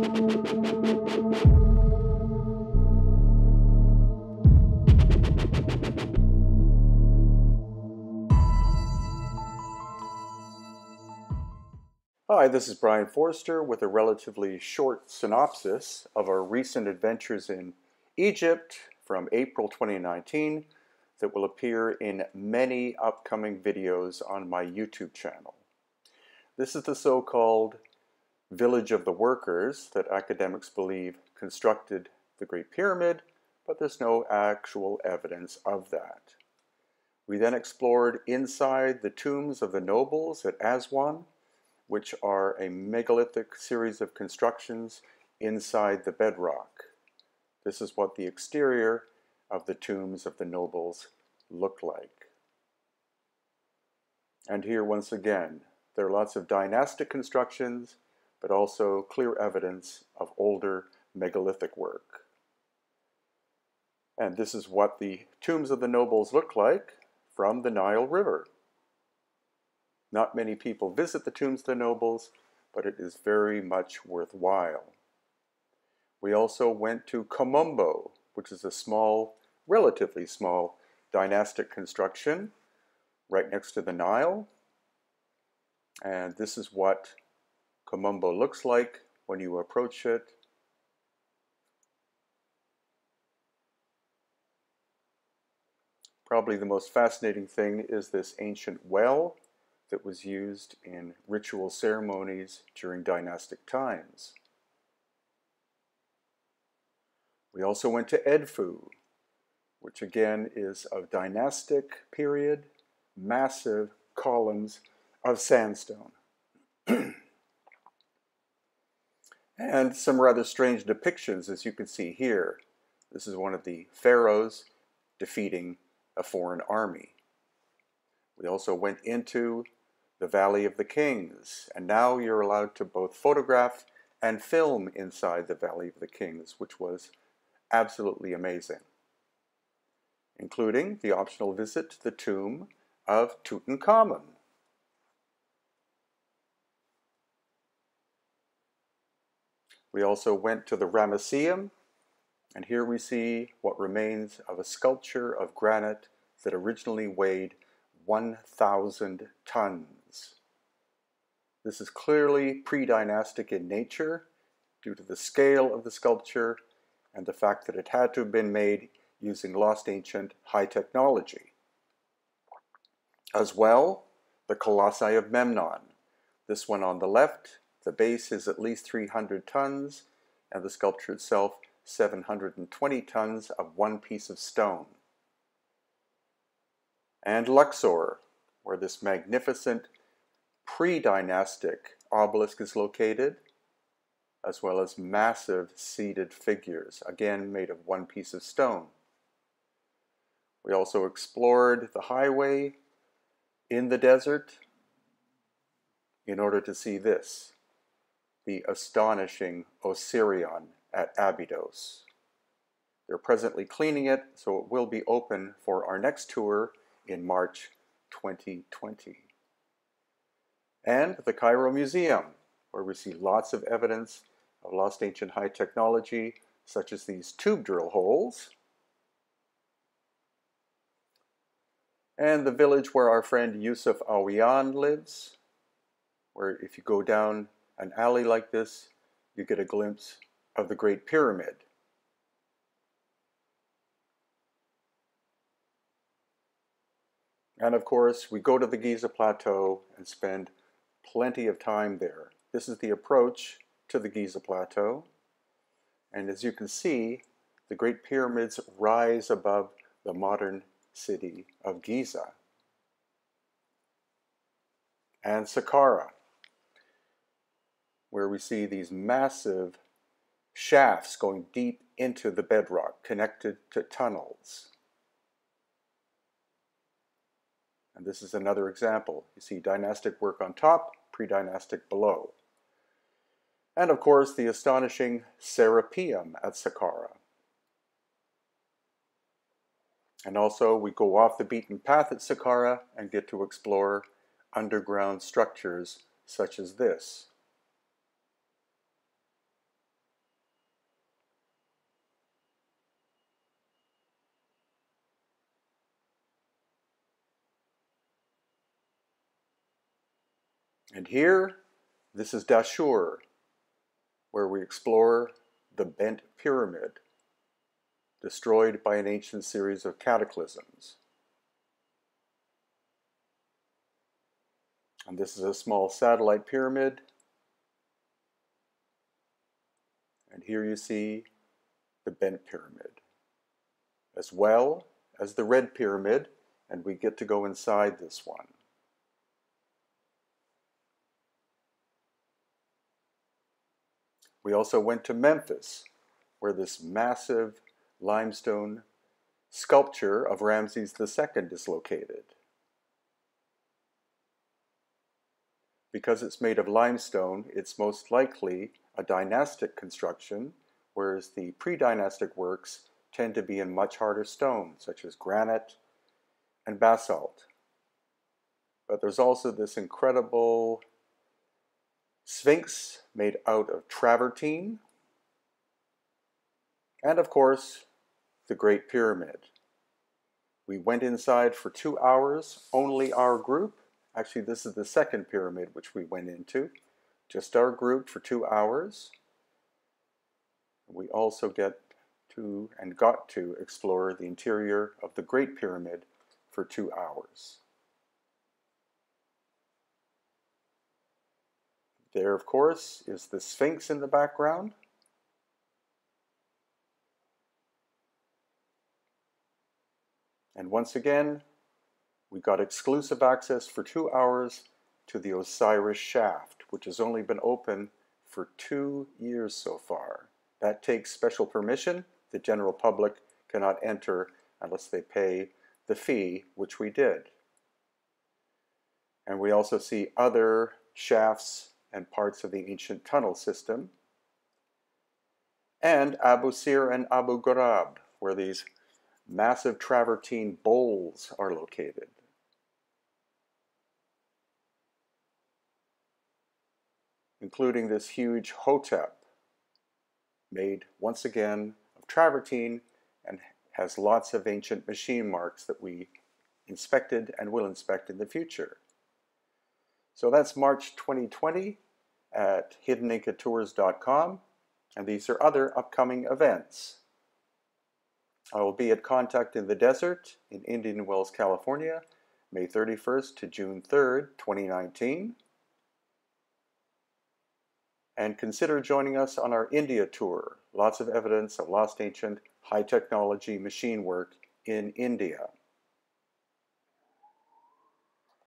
Hi, this is Brien Foerster with a relatively short synopsis of our recent adventures in Egypt from April 2019 that will appear in many upcoming videos on my YouTube channel. This is the so-called village of the workers that academics believe constructed the Great Pyramid, but there's no actual evidence of that. We then explored inside the tombs of the nobles at Aswan, which are a megalithic series of constructions inside the bedrock. This is what the exterior of the tombs of the nobles looked like. And here once again, there are lots of dynastic constructions, but also clear evidence of older megalithic work. And this is what the tombs of the nobles look like from the Nile River. Not many people visit the tombs of the nobles, but it is very much worthwhile. We also went to Kom Ombo, which is a small, relatively small, dynastic construction right next to the Nile. And this is what Kom Ombo looks like when you approach it. Probably the most fascinating thing is this ancient well that was used in ritual ceremonies during dynastic times. We also went to Edfu, which again is of dynastic period, massive columns of sandstone. and some rather strange depictions, as you can see here. This is one of the pharaohs defeating a foreign army. We also went into the Valley of the Kings. And now you're allowed to both photograph and film inside the Valley of the Kings, which was absolutely amazing, including the optional visit to the tomb of Tutankhamun. We also went to the Ramesseum, and here we see what remains of a sculpture of granite that originally weighed 1,000 tons. This is clearly pre-dynastic in nature due to the scale of the sculpture and the fact that it had to have been made using lost ancient high technology. As well, the Colossi of Memnon. This one on the left, the base is at least 300 tons, and the sculpture itself 720 tons of one piece of stone. And Luxor, where this magnificent pre-dynastic obelisk is located, as well as massive seated figures, again made of one piece of stone. We also explored the highway in the desert in order to see this, the astonishing Osirion at Abydos. They're presently cleaning it, so it will be open for our next tour in March 2020 and the Cairo Museum, where we see lots of evidence of lost ancient high technology, such as these tube drill holes, and the village where our friend Yousef Awyan lives, where if you go down an alley like this, you get a glimpse of the Great Pyramid. And of course, we go to the Giza Plateau and spend plenty of time there. This is the approach to the Giza Plateau. And as you can see, the Great Pyramids rise above the modern city of Giza. And Saqqara, where we see these massive shafts going deep into the bedrock, connected to tunnels. And this is another example. You see dynastic work on top, pre-dynastic below. And of course, the astonishing Serapeum at Saqqara. And also, we go off the beaten path at Saqqara and get to explore underground structures such as this. And here, this is Dashur, where we explore the Bent Pyramid, destroyed by an ancient series of cataclysms. And this is a small satellite pyramid. And here you see the Bent Pyramid, as well as the Red Pyramid, and we get to go inside this one. We also went to Memphis, where this massive limestone sculpture of Ramses II is located. Because it's made of limestone, it's most likely a dynastic construction, whereas the pre-dynastic works tend to be in much harder stone, such as granite and basalt. But there's also this incredible sphinx made out of travertine, and of course, the Great Pyramid. We went inside for two hours, only our group. Actually, this is the second pyramid which we went into. Just our group for two hours. We also get to and got to explore the interior of the Great Pyramid for two hours. There, of course, is the Sphinx in the background. And once again, we got exclusive access for two hours to the Osiris shaft, which has only been open for two years so far. That takes special permission. The general public cannot enter unless they pay the fee, which we did. And we also see other shafts and parts of the ancient tunnel system, and Abu Sir and Abu Ghurab, where these massive travertine bowls are located. including this huge Hotep, made once again of travertine and has lots of ancient machine marks that we inspected and will inspect in the future. So that's March 2020 at hiddenincatours.com, and these are other upcoming events. I will be at Contact in the Desert in Indian Wells, California, May 31st to June 3rd, 2019. And consider joining us on our India tour. Lots of evidence of lost ancient high technology machine work in India.